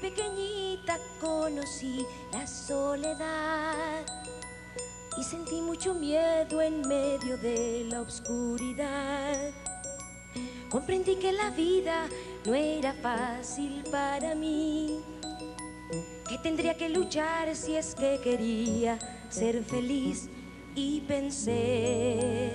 Pequeñita conocí la soledad y sentí mucho miedo en medio de la oscuridad. Comprendí que la vida no era fácil para mí, que tendría que luchar si es que quería ser feliz y pensé,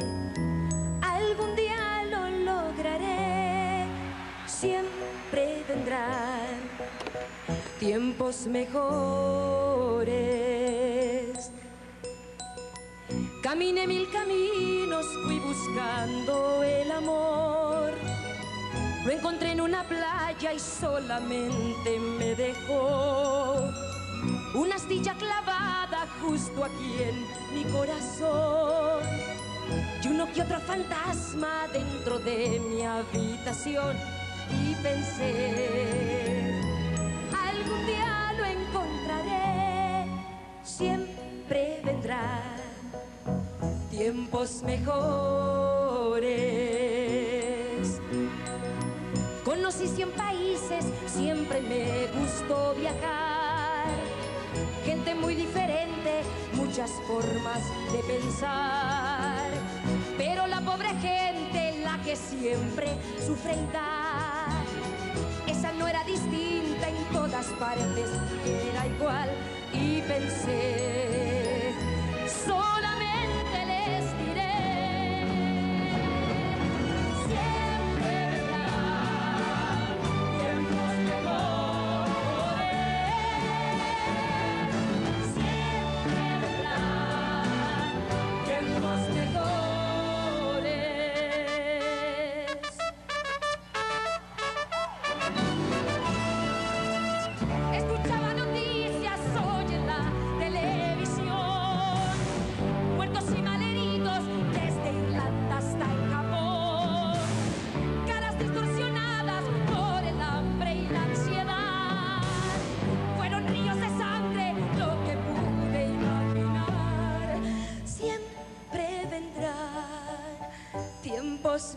tiempos mejores. Caminé mil caminos, fui buscando el amor. Lo encontré en una playa y solamente me dejó una astilla clavada justo aquí en mi corazón. Y uno que otro fantasma dentro de mi habitación. Y pensé, tiempos mejores. Conocí cien países, siempre me gustó viajar. Gente muy diferente, muchas formas de pensar. Pero la pobre gente, la que siempre sufre y da, esa no era distinta en todas partes, era igual. Y pensé,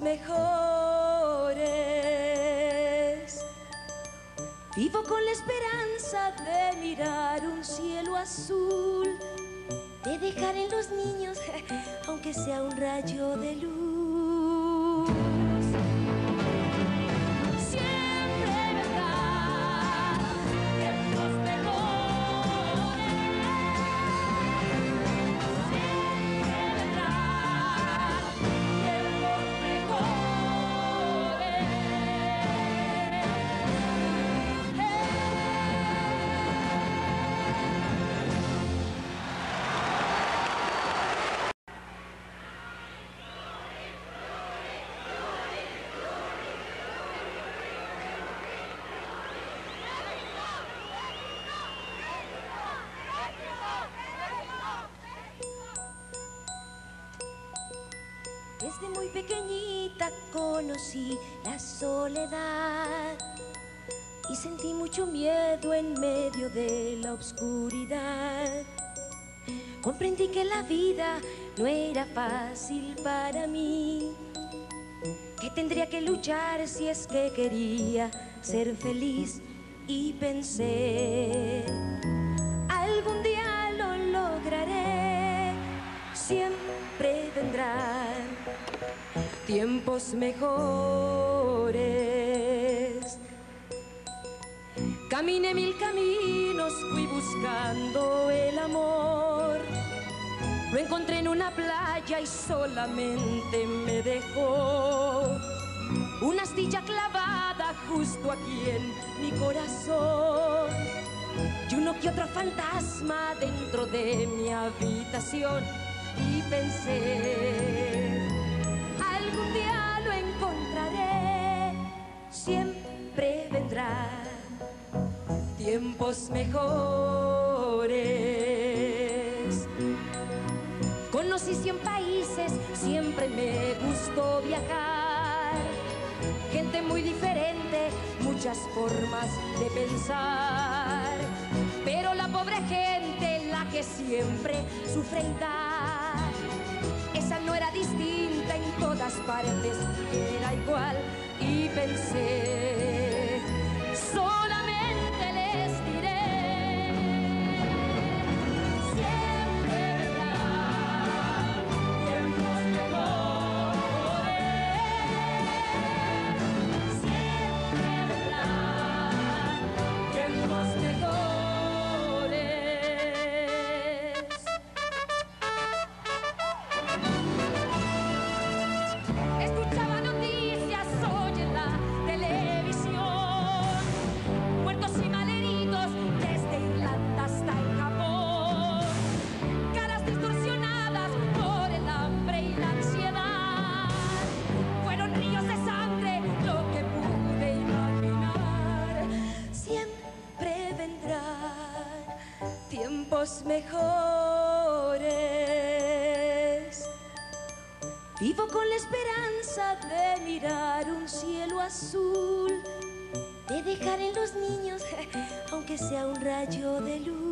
mejores. Vivo con la esperanza de mirar un cielo azul, de dejar en los niños, aunque sea un rayo de luz. Pequeñita conocí la soledad y sentí mucho miedo en medio de la oscuridad. Comprendí que la vida no era fácil para mí, que tendría que luchar si es que quería ser feliz y pensé, tiempos mejores. Caminé mil caminos, fui buscando el amor. Lo encontré en una playa y solamente me dejó una astilla clavada justo aquí en mi corazón. Y uno que otro fantasma dentro de mi habitación. Y pensé, tiempos mejores. Conocí cien países, siempre me gustó viajar. Gente muy diferente, muchas formas de pensar. Pero la pobre gente, la que siempre sufre y da, esa no era distinta en todas partes, era igual. Y pensé, solamente tiempos mejores. Vivo con la esperanza de mirar un cielo azul, de dejar en los niños, aunque sea un rayo de luz.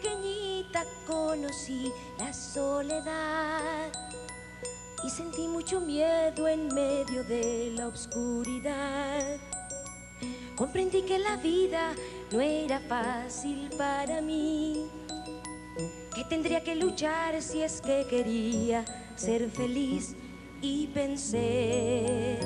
Pequeñita conocí la soledad y sentí mucho miedo en medio de la oscuridad. Comprendí que la vida no era fácil para mí, que tendría que luchar si es que quería ser feliz y pensé